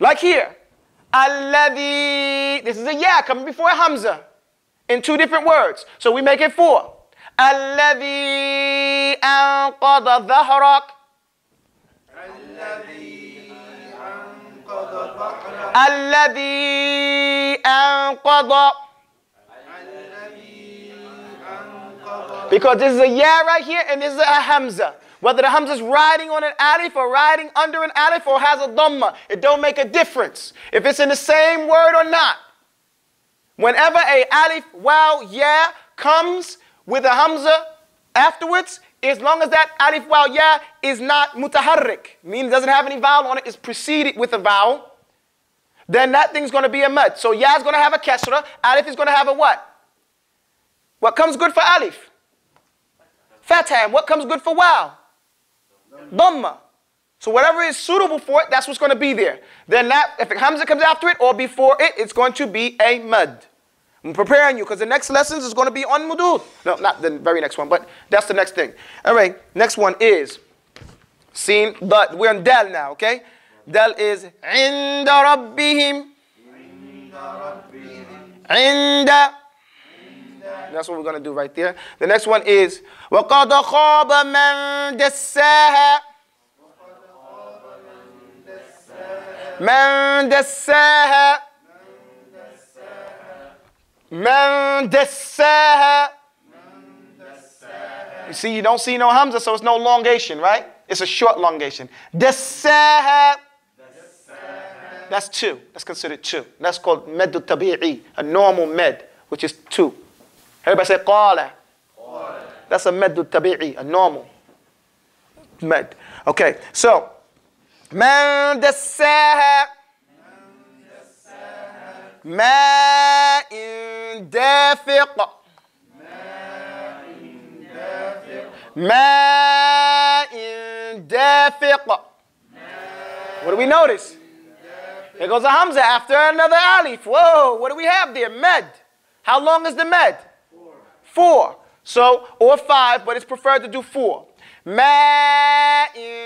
Like here. Alladhi. This is a ya coming before Hamza in two different words. So we make it four. Alladhi anqadha dhahrak. Alladhi anqadha. Because this is a ya right here and this is a hamza. Whether the hamza is riding on an alif or riding under an alif or has a dhamma, it don't make a difference if it's in the same word or not. Whenever a alif, wow, ya comes with a hamza afterwards, as long as that alif, wow, ya is not mutaharrik, meaning it doesn't have any vowel on it, it's preceded with a vowel, then that thing's going to be a mud. So ya is going to have a kasra, alif is going to have a what? What comes good for alif? Fatah. What comes good for wow? Dhamma. So whatever is suitable for it, that's what's going to be there. Then that, if it Hamza comes after it or before it, it's going to be a mud. I'm preparing you because the next lessons is going to be on mudud. No, not the very next one, but that's the next thing. All right, next one is seen, but we're on dal now, okay? Dal is inda rabbihim. Inda rabbihim. Inda عند that's what we're going to do right there. The next one is وَقَدْ خَابَ مَنْ دَسَّاهَا مَنْ دَسَّاهَا مَنْ دَسَّاهَا You see, you don't see no hamza, so it's no elongation, right? It's a short elongation. دَسَّاهَا That's two. That's considered two. That's called med tabi'i, a normal med, which is two. Everybody say qala. That's a med tabi'i, a normal med. Okay, so من دساها ماء دافق ماء دافق What do we notice? There goes a Hamza after another alif. Whoa, what do we have there? Med. How long is the med? four. So, or five, but it's preferred to do four. Ma'in.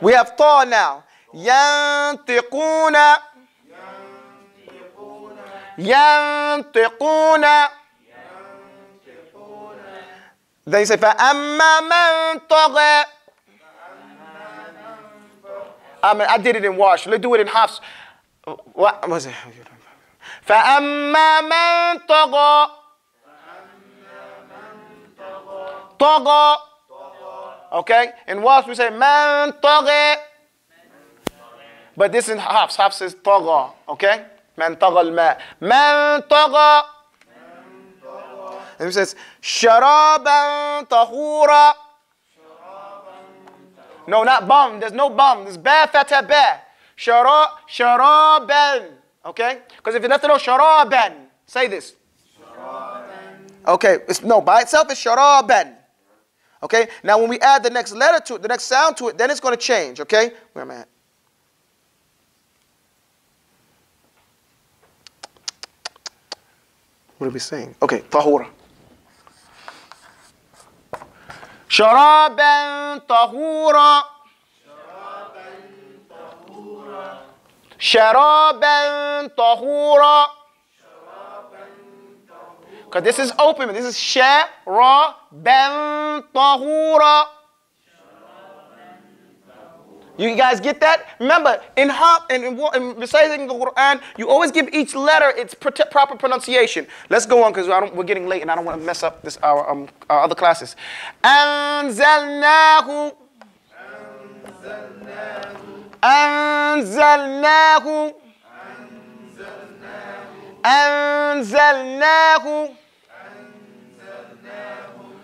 We have ta now. Yantiquna. Yantiquna. Then you say, فَأَمَّا مَنْ طَغَى I mean, I did it in Warsh. Let's do it in Hafs. What was it? فأما من طغى طغى Okay? In wash we say man طغى But this in halves. Half says طغى. Okay? من طغى الماء من طغى And it says شرابا طهورا No, not bum. There's no bum. There's ba fatah ba. Shara, sharaban. Okay? Because if you nothing else, sharaban. Say this. Okay, it's, no, by itself it's sharaban. Okay? Now when we add the next letter to it, the next sound to it, then it's going to change, okay? Where am I at? What are we saying? Okay, tahura. Sharaban tahura. شرابا طهورا because this is open this is شرابا طهورا You guys get that? Remember, in hop in, in, in reciting the Quran, you always give each letter its proper pronunciation. Let's go on because we're getting late and I don't want to mess up this our, um, our other classes. أنزلناه أنزلناه أنزلناه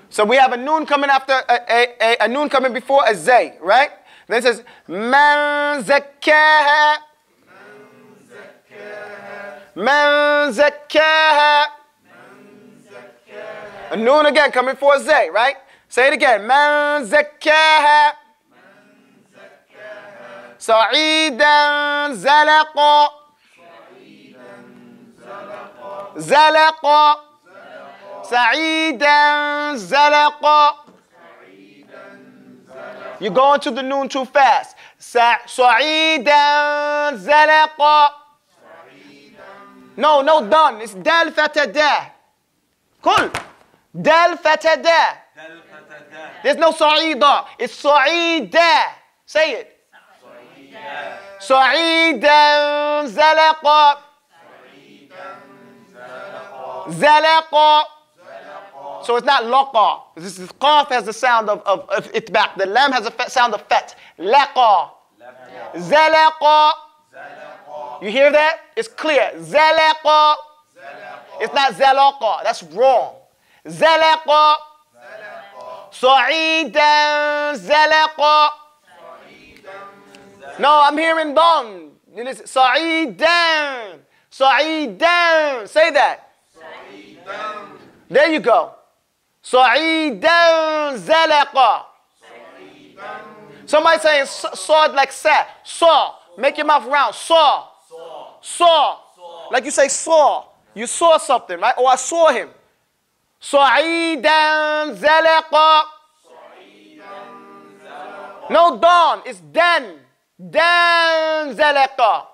So we have a noon coming after a, a, a, a noon coming before a zay, right? Then it says, Man zakkaha. Man zakkaha. A noon again coming for a zay, right? Say it again. Man zakkaha. صعيدا زلقا زلقا سعيدا زلقا You're going to the noon too fast. صعيدا زلقا. No, no done. It's dal fatada. Cool. Dal fatada. There's no صعيدا. It's صعيدا. Say it. صعيدا زلقا. زلقا. So it's not laqa. This is qaf has the sound of, of, of itbaq. The lam has a fe- sound of fet. Laqa. Zalaqa. You hear that? It's clear. Zalaqa. It's not zalaqa. That's wrong. Zalaqa. Sa'idan zalaqa. No, I'm hearing don. Sa'idan. Sa'idan. Say that. There you go. Sa'idan zalaqa. Somebody saying saw like sa. Saw. Make your mouth round. Saw. Saw. Like you say saw. You saw something, right? Oh, I saw him. Sa'idan zalaqa. No dawn. It's dan. Dan zalaqa.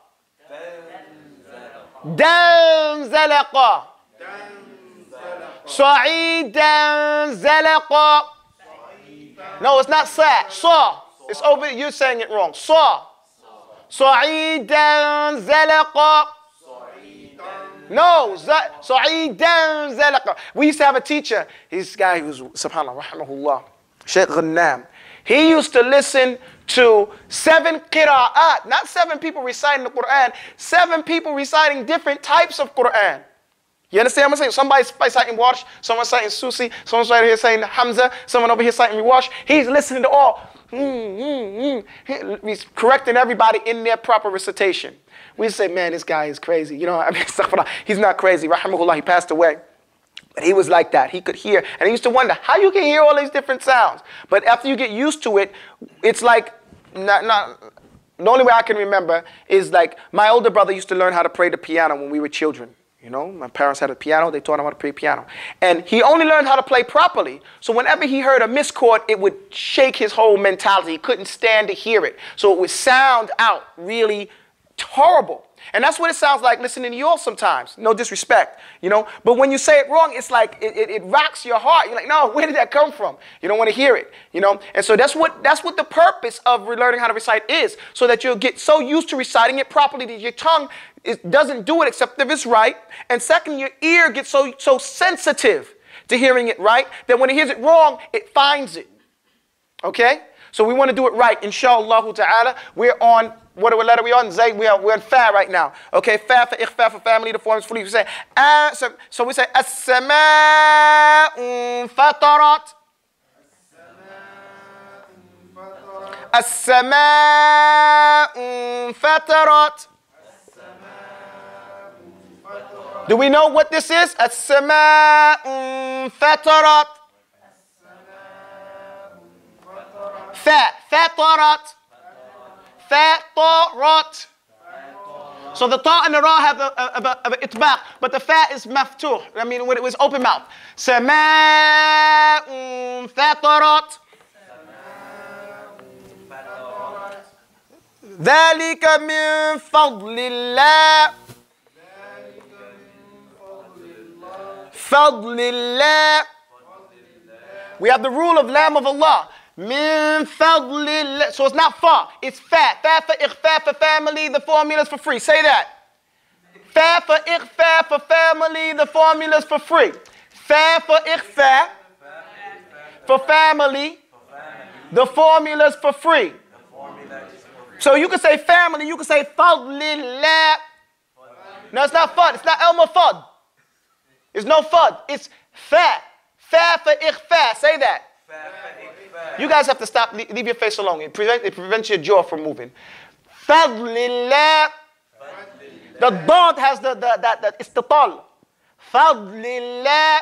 Sa'idan zalaqa. No, it's not sa. Saw. It's over. You're saying it wrong. Saw. Sa'idan zalaqa. No, Sa'idan zalaqa. We used to have a teacher. This guy who was, subhanAllah, rahmahullah, Sheikh Ghannam. He used to listen to seven qira'at, not seven people reciting the Quran, seven people reciting different types of Quran. You understand what I'm saying? Somebody's reciting Warsh, someone's citing Susi, someone's right here saying Hamza, someone over here citing Warsh. He's listening to all. Mm, mm, mm. He's correcting everybody in their proper recitation. We say, man, this guy is crazy. You know, I mean, he's not crazy. Rahimahullah, he passed away. But he was like that. He could hear. And he used to wonder how you can hear all these different sounds. But after you get used to it, it's like, not, not, the only way I can remember is like my older brother used to learn how to play the piano when we were children. You know, my parents had a piano, they taught him how to play piano. And he only learned how to play properly. So whenever he heard a miscord, it would shake his whole mentality. He couldn't stand to hear it. So it would sound out really horrible. And that's what it sounds like listening to yours sometimes. No disrespect, you know. But when you say it wrong, it's like it, it, it, rocks your heart. You're like, no, where did that come from? You don't want to hear it, you know. And so that's what that's what the purpose of learning how to recite is, so that you'll get so used to reciting it properly that your tongue it doesn't do it except if it's right. And second, your ear gets so so sensitive to hearing it right that when it hears it wrong, it finds it. Okay? So we want to do it right, inshallah ta'ala. We're on what letter we are we on? Zay, we are, we're on fa right now. Okay, fa for ikhfa for family, the form is fully. We say, uh, so, so we say, as-sama'u fatarat. as-sama'u fatarat. Do we know what this is? Fat. Fat tarat. Fat tarat. So the ta and the ra have a, a, itbaq, but the fat is maftuh. I mean, when it was open mouth. Sama'un fatarat. ذلك من فضل الله فضل الله We have the rule of Lam of Allah. Min fadlillah. So it's not fa, it's fa. Fa for ikhfa for family, the formula's for free. Say that. Fa for ikhfa for family, the formula's for free. Fa for ikhfa for family, the formula's for free. So you can say family, you can say fadlillah. No, it's not fud. It's not elma fud. It's no fud. It's fat. fa. Fa for ikhfa. Say that. You guys have to stop. Leave your face alone. It, prevent, it prevents your jaw from moving. Fadlillah. The dot has the, the, that, that it's the tal. Fadlillah.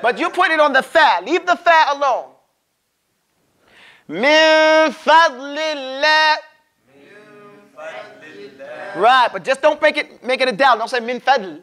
But you put it on the fa. Leave the fa alone. Min fadlillah. Right, but just don't make it make it a doubt. Don't say min fadl.